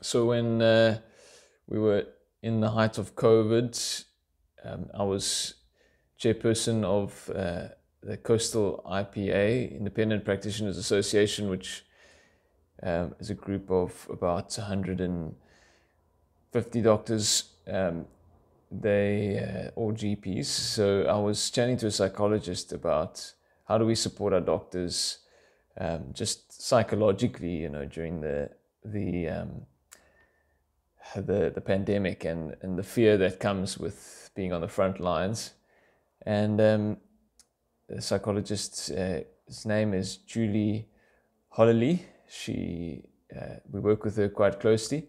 so when uh, we were in the height of COVID, um, I was chairperson of uh, the Coastal IPA, Independent Practitioners Association, which um, is a group of about 150 doctors. Um, they uh, all GPs. So I was chatting to a psychologist about how do we support our doctors, um, just psychologically, you know, during the the um, the the pandemic and and the fear that comes with being on the front lines. And um, the psychologist's uh, name is Julie Holloway. She uh, we work with her quite closely.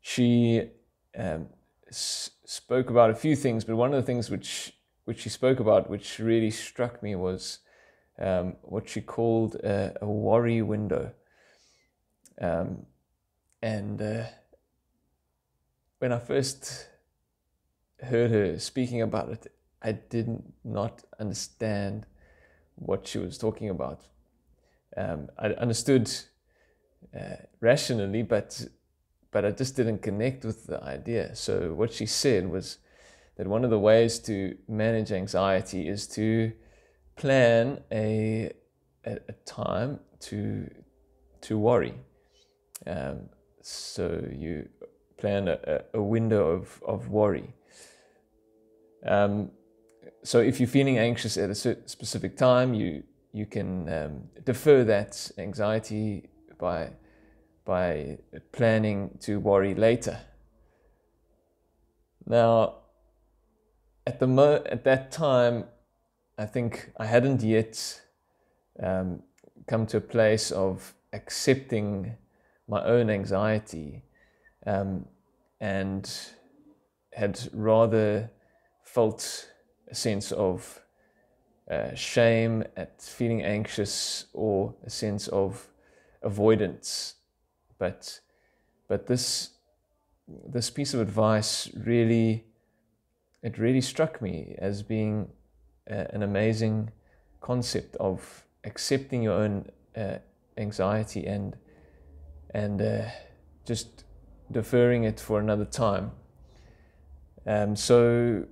She um, s- spoke about a few things, but one of the things which which she spoke about, which really struck me, was um, what she called a, a worry window. Um, and uh, when I first heard her speaking about it, I did not understand what she was talking about. Um, I understood uh, rationally, but but I just didn't connect with the idea. So what she said was that one of the ways to manage anxiety is to plan a a, a time to to worry. Um, so you plan a, a window of, of worry. Um, so if you're feeling anxious at a specific time, you you can um, defer that anxiety by by planning to worry later. Now, at the mo- at that time, I think I hadn't yet um, come to a place of accepting my own anxiety um, and had rather felt a sense of uh, shame at feeling anxious or a sense of avoidance. But, but this, this piece of advice really, it really struck me as being a, an amazing concept of accepting your own uh, anxiety and, and uh, just deferring it for another time. Um, so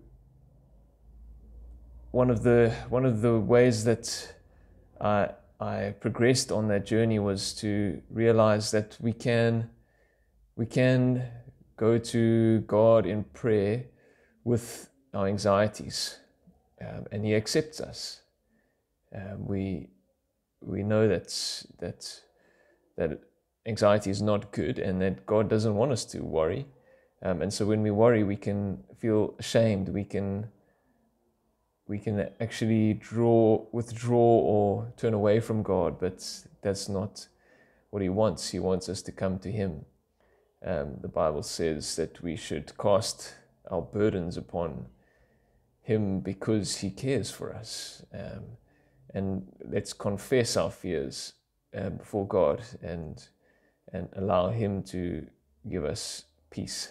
one of the one of the ways that I I progressed on that journey was to realize that we can we can go to God in prayer with our anxieties, um, and He accepts us. Um, we we know that that that anxiety is not good, and that God doesn't want us to worry. Um, and so when we worry, we can feel ashamed. We can we can actually draw, withdraw, or turn away from God, but that's not what He wants. He wants us to come to Him. Um, the Bible says that we should cast our burdens upon Him because He cares for us. Um, and let's confess our fears uh, before God and, and allow Him to give us peace.